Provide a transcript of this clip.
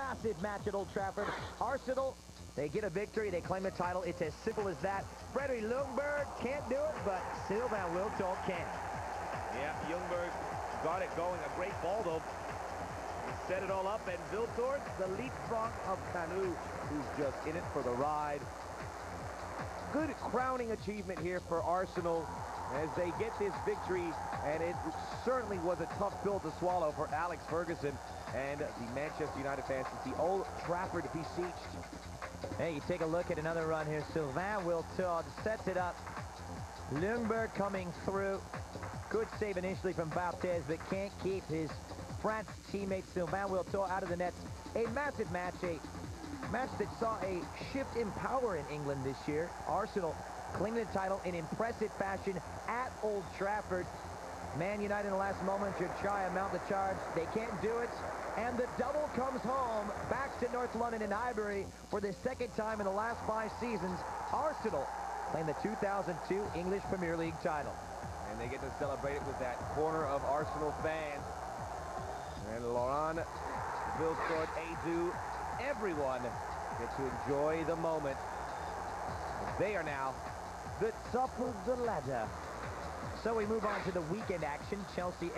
Massive match at Old Trafford. Arsenal, they get a victory. They claim the title. It's as simple as that. Freddie Ljungberg can't do it, but Sylvain Wiltord can. Yeah, Ljungberg got it going. A great ball, though. He set it all up, and Wiltord, the leapfrog of Kanu, who's just in it for the ride. Good crowning achievement here for Arsenal as they get this victory, and it certainly was a tough pill to swallow for Alex Ferguson and the Manchester United fans to the Old Trafford besieged. Hey, you take a look at another run here. Sylvain Wiltord sets it up. Ljungberg coming through. Good save initially from Barthez, but can't keep his France teammate Sylvain Wiltord out of the nets. A massive match, a match that saw a shift in power in England this year. Arsenal claiming the title in impressive fashion at Old Trafford. Man United in the last moment should try and mount the charge. They can't do it. And the double comes home back to North London and Highbury for the second time in the last five seasons. Arsenal claim the 2002 English Premier League title. And they get to celebrate it with that corner of Arsenal fans. And Lauren, Wiltord, Edu, everyone get to enjoy the moment. They are now the top of the ladder. So we move on to the weekend action. Chelsea